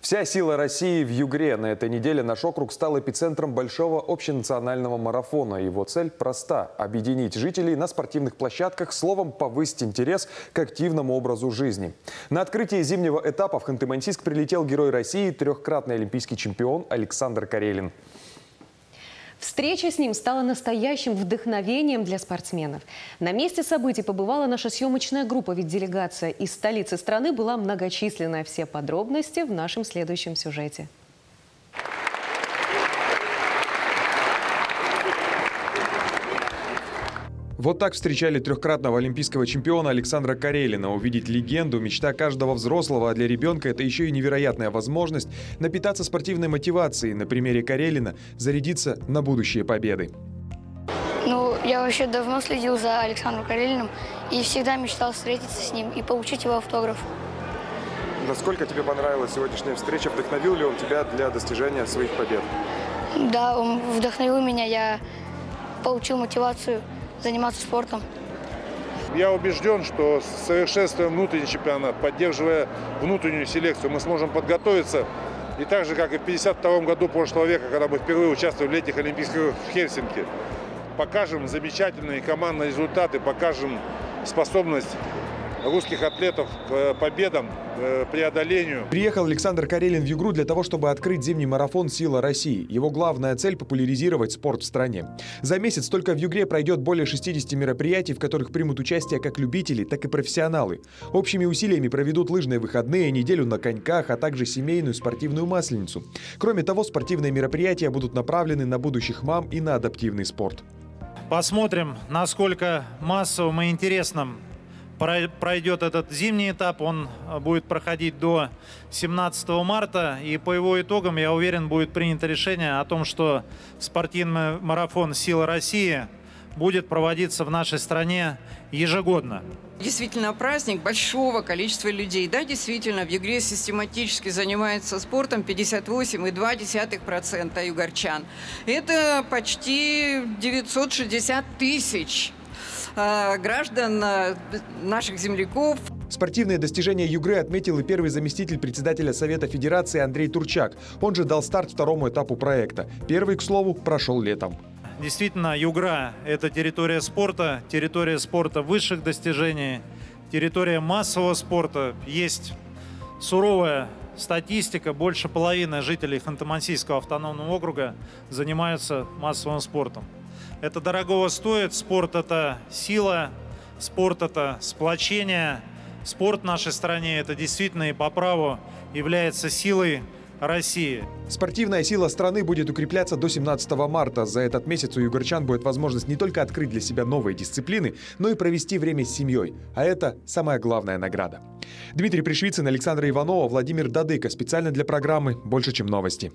Вся сила России в Югре. На этой неделе наш округ стал эпицентром большого общенационального марафона. Его цель проста – объединить жителей на спортивных площадках, словом, повысить интерес к активному образу жизни. На открытие зимнего этапа в Ханты-Мансийск прилетел герой России, трехкратный олимпийский чемпион Александр Карелин. Встреча с ним стала настоящим вдохновением для спортсменов. На месте событий побывала наша съемочная группа, ведь делегация из столицы страны была многочисленная. Все подробности в нашем следующем сюжете. Вот так встречали трехкратного олимпийского чемпиона Александра Карелина. Увидеть легенду – мечта каждого взрослого, а для ребенка это еще и невероятная возможность напитаться спортивной мотивацией. На примере Карелина зарядиться на будущие победы. Ну, я вообще давно следил за Александром Карелиным и всегда мечтал встретиться с ним и получить его автограф. Насколько тебе понравилась сегодняшняя встреча? Вдохновил ли он тебя для достижения своих побед? Да, он вдохновил меня, я получил мотивацию – заниматься спортом. Я убежден, что совершенствуя внутренний чемпионат, поддерживая внутреннюю селекцию, мы сможем подготовиться. И так же, как и в 1952 году прошлого века, когда мы впервые участвовали в летних Олимпийских в Хельсинки, покажем замечательные командные результаты, покажем способность русских атлетов к э, победам, к э, преодолению. Приехал Александр Карелин в Югру для того, чтобы открыть зимний марафон «Сила России». Его главная цель – популяризировать спорт в стране. За месяц только в Югре пройдет более 60 мероприятий, в которых примут участие как любители, так и профессионалы. Общими усилиями проведут лыжные выходные, неделю на коньках, а также семейную спортивную масленицу. Кроме того, спортивные мероприятия будут направлены на будущих мам и на адаптивный спорт. Посмотрим, насколько массовым и интересным пройдет этот зимний этап, он э, будет проходить до 17 марта, и по его итогам, я уверен, будет принято решение о том, что спортивный марафон «Сила России» будет проводиться в нашей стране ежегодно. Действительно праздник большого количества людей. Да, действительно, в Югре систематически занимается спортом 58,2% югорчан. Это почти 960 тысяч граждан, э, наших земляков. Спортивные достижения Югры отметил и первый заместитель председателя Совета Федерации Андрей Турчак. Он же дал старт второму этапу проекта. Первый, к слову, прошел летом. Действительно, Югра – это территория спорта, территория спорта высших достижений, территория массового спорта. Есть суровая статистика, больше половины жителей Ханты-Мансийского автономного округа занимаются массовым спортом. Это дорогого стоит. Спорт – это сила, спорт – это сплочение. Спорт в нашей стране – это действительно и по праву является силой России. Спортивная сила страны будет укрепляться до 17 марта. За этот месяц у югорчан будет возможность не только открыть для себя новые дисциплины, но и провести время с семьей. А это самая главная награда. Дмитрий Пришвицын, Александр Иванова, Владимир Дадыко. Специально для программы «Больше, чем новости».